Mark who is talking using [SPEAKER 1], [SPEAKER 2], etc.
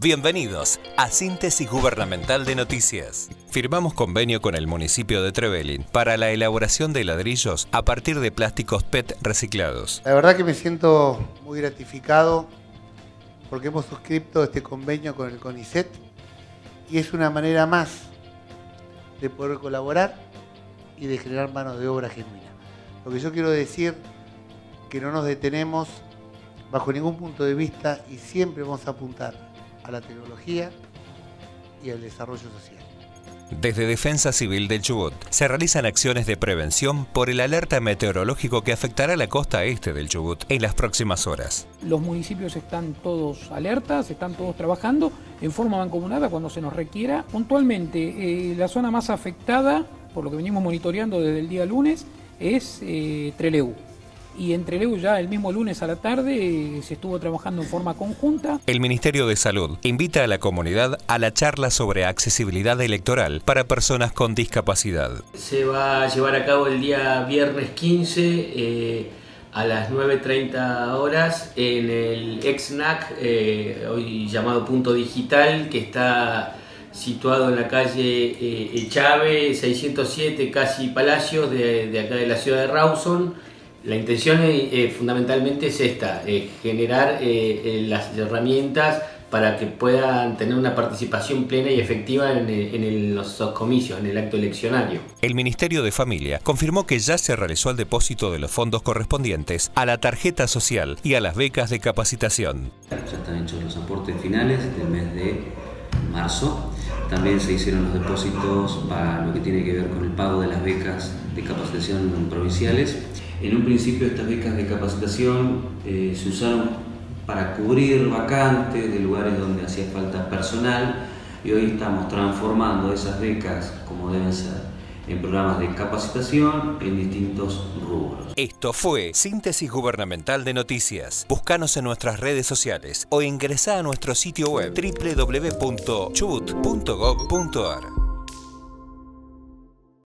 [SPEAKER 1] Bienvenidos a Síntesis Gubernamental de Noticias. Firmamos convenio con el municipio de Trevelin para la elaboración de ladrillos a partir de plásticos PET reciclados.
[SPEAKER 2] La verdad que me siento muy gratificado porque hemos suscrito este convenio con el CONICET y es una manera más de poder colaborar y de generar mano de obra genuina. Lo que yo quiero decir que no nos detenemos bajo ningún punto de vista y siempre vamos a apuntar a la tecnología y al desarrollo social.
[SPEAKER 1] Desde Defensa Civil del Chubut se realizan acciones de prevención por el alerta meteorológico que afectará la costa este del Chubut en las próximas horas.
[SPEAKER 3] Los municipios están todos alertas, están todos trabajando en forma mancomunada cuando se nos requiera. Puntualmente, eh, la zona más afectada, por lo que venimos monitoreando desde el día lunes, es eh, Treleu y entre luego ya el mismo lunes a la tarde se estuvo trabajando en forma conjunta.
[SPEAKER 1] El Ministerio de Salud invita a la comunidad a la charla sobre accesibilidad electoral para personas con discapacidad.
[SPEAKER 4] Se va a llevar a cabo el día viernes 15 eh, a las 9.30 horas en el EXNAC, eh, hoy llamado Punto Digital, que está situado en la calle eh, Echave 607, casi Palacios, de, de acá de la ciudad de Rawson. La intención eh, fundamentalmente es esta, eh, generar eh, las herramientas para que puedan tener una participación plena y efectiva en, los comicios, en el acto eleccionario.
[SPEAKER 1] El Ministerio de Familia confirmó que ya se realizó el depósito de los fondos correspondientes a la tarjeta social y a las becas de capacitación.
[SPEAKER 5] Ya están hechos los aportes finales del mes de marzo. También se hicieron los depósitos para lo que tiene que ver con el pago de las becas de capacitación provinciales. En un principio estas becas de capacitación eh, se usaron para cubrir vacantes de lugares donde hacía falta personal y hoy estamos transformando esas becas como deben ser en programas de capacitación en distintos rubros.
[SPEAKER 1] Esto fue Síntesis Gubernamental de Noticias. Búscanos en nuestras redes sociales o ingresa a nuestro sitio web www.chubut.gov.ar.